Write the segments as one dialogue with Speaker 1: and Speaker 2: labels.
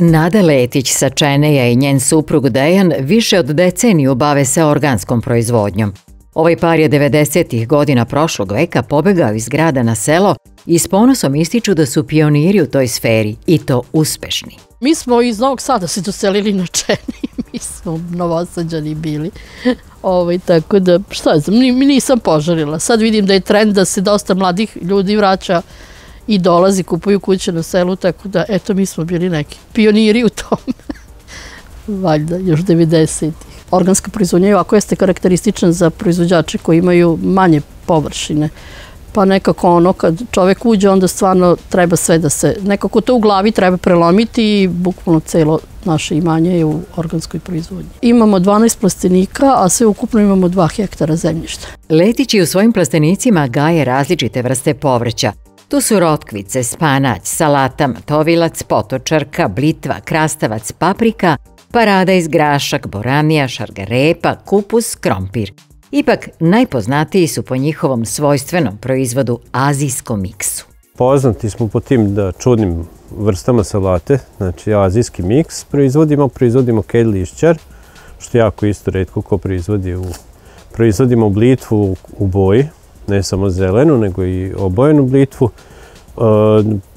Speaker 1: Nada Letić sa Čeneja i njen suprug Dejan više od deceniju bave se organskom proizvodnjom. Ovaj par je 90. godina prošlog veka pobegao iz grada na selo i s ponosom ističu da su pioniri u toj sferi i to uspešni.
Speaker 2: Mi smo iz Novog Sada se doselili na Čeni, mi smo novosađani bili. Ovaj, tako da, šta znam, nisam požarila. Sad vidim da je trend da se dosta mladih ljudi vraća i dolazi, kupuju kuće na selu, tako da, eto, mi smo bili neki pioniri u tom. Valjda, još 90-ih. Organska proizvodnja je ovako jeste karakteristična za proizvođače koji imaju manje površine. Pa nekako ono, kad čovek uđe, onda stvarno treba sve da se, nekako to u glavi treba prelomiti i bukvalno celo naše imanje je u organskoj proizvodnji. Imamo 12 plastenika, a sve ukupno imamo 2 hektara zemljišta.
Speaker 1: Letići u svojim plastenicima gaje različite vrste povrća, Tu su rotkvice, spanać, salata, matovilac, potočarka, blitva, krastavac, paprika, parada iz grašak, boranija, šargarepa, kupus, krompir. Ipak, najpoznatiji su po njihovom svojstvenom proizvodu azijskom miksu.
Speaker 3: Poznati smo po tim da čudnim vrstama salate, znači azijski miks proizvodimo, proizvodimo kedli išćar, što jako isto redko ko proizvodi u proizvodimo blitvu u boji, ne samo zelenu, nego i obojenu blitvu. E,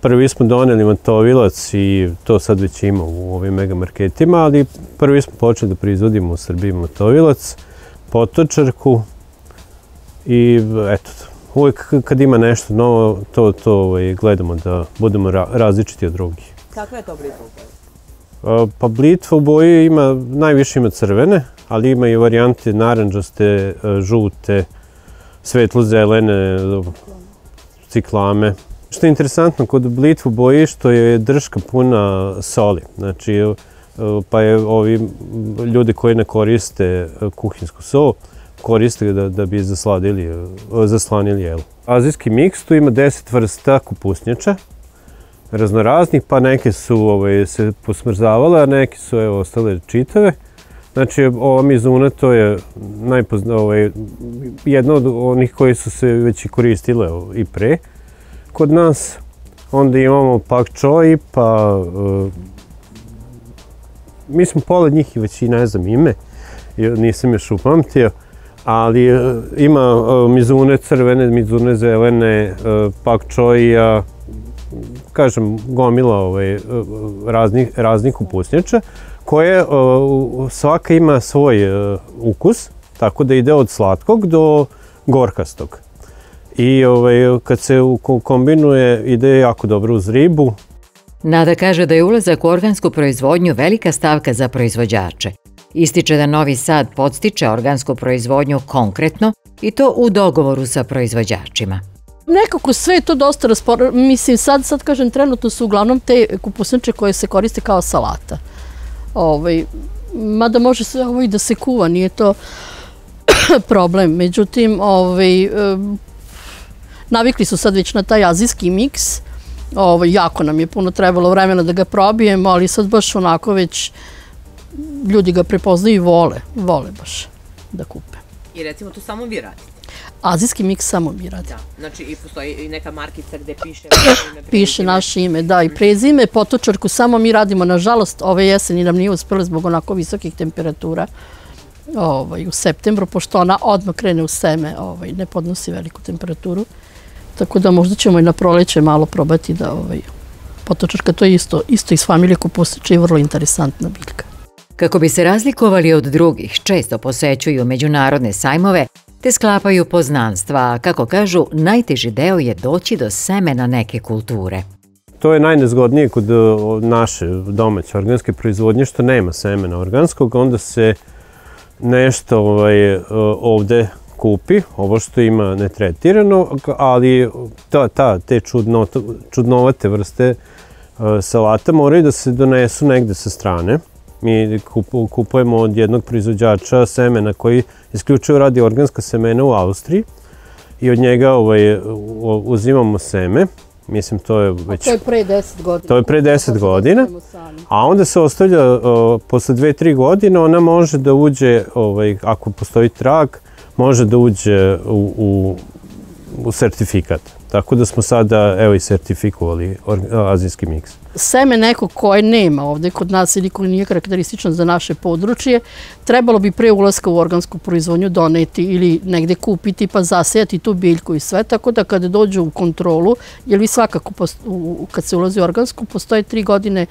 Speaker 3: prvi smo doneli matovilac i to sad već ima u ovim megamarketima, ali prvi smo počeli da proizvodimo u Srbiji matovilac, potočarku i eto, uvijek kad ima nešto novo, to, to ovaj, gledamo da budemo različiti od drugih.
Speaker 4: Kakva je to blitva u
Speaker 3: boji? E, pa blitva u boji ima, najviše ima crvene, ali ima i varijante naranđaste, e, svetlo-zelene ciklame. Što je interesantno kod blitvu boji što je drška puna soli. Znači, e, pa je ovi ljudi koji ne koriste e, kuhinsku sol, koriste da, da bi zasladili, e, zaslanili jelo. Azijski miks tu ima 10 vrsta kupusnjača, raznoraznih, pa neke su ovaj, se posmrzavale, a neke su evo, ostale čitave. Znači, ova mizuna to je najpozna, ovaj, jedna od onih koji su se već i koristile i pre kod nas. Onda imamo pak choi, pa uh, mi smo pola njih i već i ne znam ime, nisam još upamtio, ali uh, ima uh, mizune crvene, mizune zelene, pak choi, kažem, gomila ovaj, raznih, raznih upusnjača koje uh, svaka ima svoj uh, ukus, tako da ide od slatkog do gorkastog. I ovaj, kad se kombinuje, ide jako dobro uz ribu.
Speaker 1: Nada kaže da je ulazak u organsku proizvodnju velika stavka za proizvođače. Ističe da Novi Sad podstiče organsku proizvodnju konkretno i to u dogovoru sa proizvođačima.
Speaker 2: Nekako sve je to dosta raspor... Mislim, sad, sad kažem, trenutno su uglavnom te kupusniče koje se koriste kao salata ovaj, mada može se i da se kuva, nije to problem. Međutim, ovaj, navikli su sad već na taj azijski miks. Ovaj, jako nam je puno trebalo vremena da ga probijemo, ali sad baš onako već ljudi ga prepoznaju i vole, vole baš da kupe.
Speaker 4: I recimo to samo vi radite?
Speaker 2: Azijski miks samo mi radi.
Speaker 4: Da, znači i postoji i neka markica gde piše
Speaker 2: ime, Piše naše ime, da, i prezime, potočarku samo mi radimo, nažalost, ove jeseni nam nije uspjeli zbog onako visokih temperatura ovaj, u septembru, pošto ona odmah krene u seme, ovaj, ne podnosi veliku temperaturu. Tako da možda ćemo i na proleće malo probati da ovaj, potočarka, to je isto, isto iz familije kupustiče i vrlo interesantna biljka.
Speaker 1: Kako bi se razlikovali od drugih, često posećuju međunarodne sajmove, te sklapaju poznanstva, kako kažu, najteži deo je doći do semena neke kulture.
Speaker 3: To je najnezgodnije kod e, naše domaće organske proizvodnje, što nema semena organskog, onda se nešto ovaj, e, ovde kupi, ovo što ima netretirano, ali ta, ta, te čudno, čudnovate vrste e, salata moraju da se donesu negde sa strane mi kupujemo od jednog proizvođača semena koji isključuje radi organska semena u Austriji i od njega ovaj, uzimamo seme. Mislim, to je već...
Speaker 2: A to je pre 10 godina.
Speaker 3: To je pre 10 godina. A onda se ostavlja, posle 2-3 godine, ona može da uđe, ovaj, ako postoji trag, može da uđe u, u u sertifikat. Tako da smo sada evo i sertifikovali azijski miks.
Speaker 2: seme neko koje nema ovde kod nas ili koji nije karakteristično za naše područje, trebalo bi pre ulaska u organsku proizvodnju doneti ili negde kupiti pa zasejati tu biljku i sve, tako da kada dođu u kontrolu, jer vi svakako u- kad se ulazi u organsku, postoje tri godine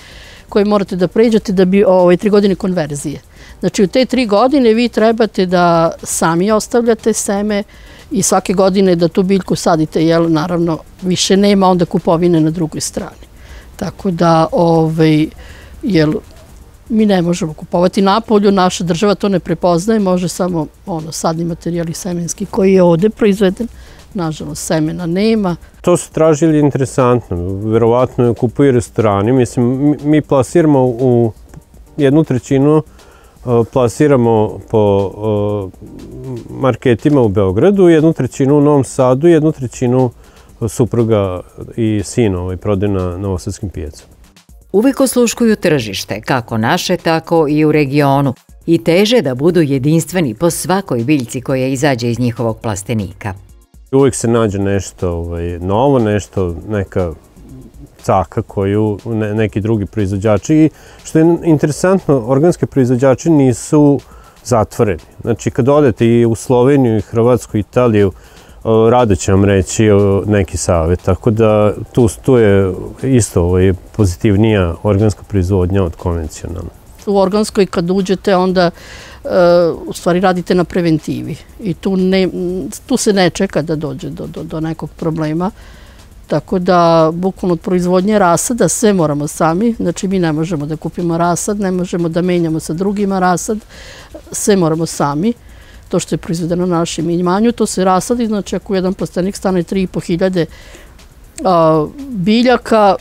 Speaker 2: koje morate da pređete da bi ovaj, tri godine konverzije. Znači u te tri godine vi trebate da sami ostavljate seme i svake godine da tu biljku sadite, jel, naravno više nema onda kupovine na drugoj strani. Tako da, ovaj, jel, mi ne možemo kupovati na polju, naša država to ne prepoznaje, može samo ono, sadni materijal i semenski koji je ovde proizveden. Nažalost, semena nema.
Speaker 3: To su tražili interesantno. Verovatno kupuju restorani. Mislim, mi- mi plasiramo u jednu trećinu uh, plasiramo po uh, marketima u Beogradu, jednu trećinu u Novom Sadu, jednu trećinu supruga i sina ovaj, prode na novosadskim pijacama.
Speaker 1: Uvek osluškuju tržište, kako naše, tako i u regionu, i teže da budu jedinstveni po svakoj biljci koja izađe iz njihovog plastenika.
Speaker 3: Uvijek se nađe nešto ovaj, novo, nešto, neka caka koju ne, neki drugi proizvođači i što je interesantno, organski proizvođači nisu zatvoreni. Znači kad odete i u Sloveniju, i Hrvatsku, i Italiju, rado će vam reći neki savjet. Tako da tu, tu je isto ovaj, pozitivnija organska proizvodnja od konvencionalne.
Speaker 2: U organskoj kad uđete onda e, u stvari radite na preventivi i tu, ne, tu se ne čeka da dođe do, do, do nekog problema. Tako da, bukvalno od proizvodnje rasada sve moramo sami, znači mi ne možemo da kupimo rasad, ne možemo da menjamo sa drugima rasad, sve moramo sami. To što je proizvedeno na našem imanju, to se rasadi, znači ako jedan plastenik stane 3.500 hiljade biljaka,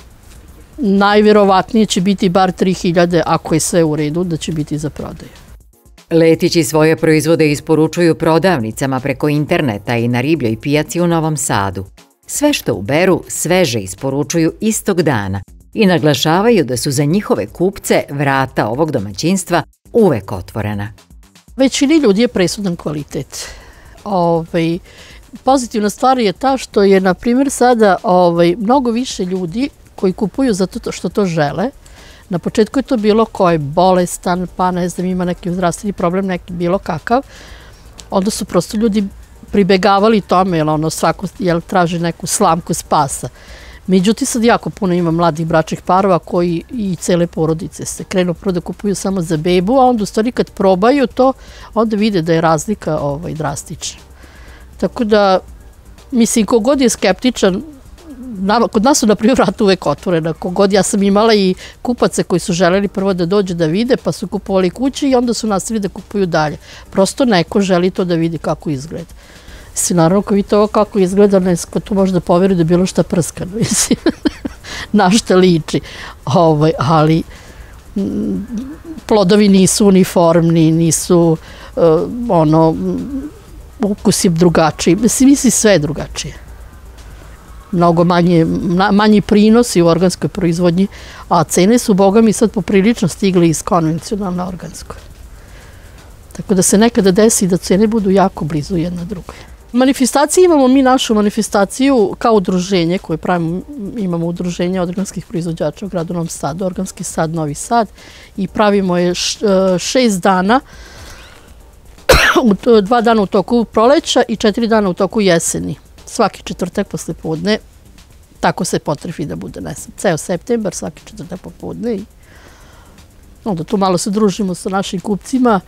Speaker 2: najvjerovatnije će biti bar 3000 ako je sve u redu da će biti za prodaju.
Speaker 1: Letići svoje proizvode isporučuju prodavnicama preko interneta i na ribljoj pijaci u Novom Sadu. Sve što uberu, sveže isporučuju istog dana i naglašavaju da su za njihove kupce vrata ovog domaćinstva uvek otvorena.
Speaker 2: Većini ljudi je presudan kvalitet. Ovaj, pozitivna stvar je ta što je, na primjer, sada ovaj, mnogo više ljudi koji kupuju zato što to žele. Na početku je to bilo ko je bolestan, pa ne znam, ima neki zdravstveni problem, neki bilo kakav. Onda su prosto ljudi pribegavali tome, jer ono svako jel, traži neku slamku spasa. Međutim, sad jako puno ima mladih bračnih parova koji i cele porodice se krenu prvo da kupuju samo za bebu, a onda u stvari kad probaju to, onda vide da je razlika ovaj, drastična. Tako da, mislim, kogod je skeptičan, nama, kod nas su, na primjer, vrata uvek otvorena. Kogod ja sam imala i kupace koji su želeli prvo da dođu da vide, pa su kupovali kući i onda su nastavili da kupuju dalje. Prosto neko želi to da vidi kako izgleda. Mislim, naravno, ko vidite ovo kako izgleda, nesko tu može da poveri da je bilo šta prskano, mislim, na šta liči. Ovaj, ali mm, plodovi nisu uniformni, nisu uh, ono, ukus je drugačiji. Mislim, misli sve je drugačije. Mnogo manje, manji prinosi u organskoj proizvodnji, a cene su, boga mi, sad poprilično stigle iz konvencionalne organskoj. Tako da se nekada desi da cene budu jako blizu jedna drugoj. Manifestacije imamo mi našu manifestaciju kao udruženje koje pravimo, imamo udruženje organskih proizvođača u gradu Novom Sadu, Organski sad Novi Sad i pravimo je e, šest dana, dva dana u toku proleća i četiri dana u toku jeseni. Svaki četvrtak posle podne, tako se potrefi da bude, ne znam, ceo septembar, svaki četvrtak popodne i onda tu malo se družimo sa našim kupcima,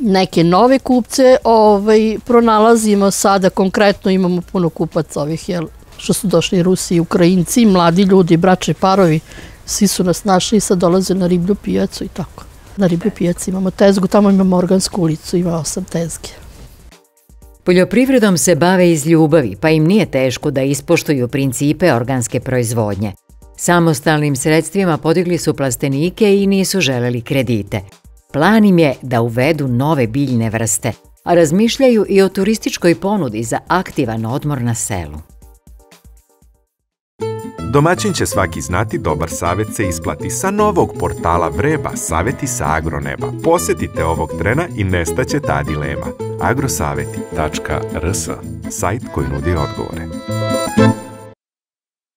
Speaker 2: neke nove kupce ovaj, pronalazimo sada, konkretno imamo puno kupaca ovih, jel, što su došli Rusi i Ukrajinci, mladi ljudi, brače, parovi, svi su nas našli i sad dolaze na riblju pijacu i tako. Na riblju pijaci imamo tezgu, tamo imamo organsku ulicu, ima osam tezge.
Speaker 1: Poljoprivredom se bave iz ljubavi, pa im nije teško da ispoštuju principe organske proizvodnje. Samostalnim sredstvima podigli su plastenike i nisu želeli kredite. Plan im je da uvedu nove biljne vrste, a razmišljaju i o turističkoj ponudi za aktivan odmor na selu.
Speaker 5: Domaćin će svaki znati dobar savjet se isplati sa novog portala Vreba Savjeti sa Agroneba. Posetite ovog trena i nestaće ta dilema agrosaveti.rs, sajt koji nudi odgovore.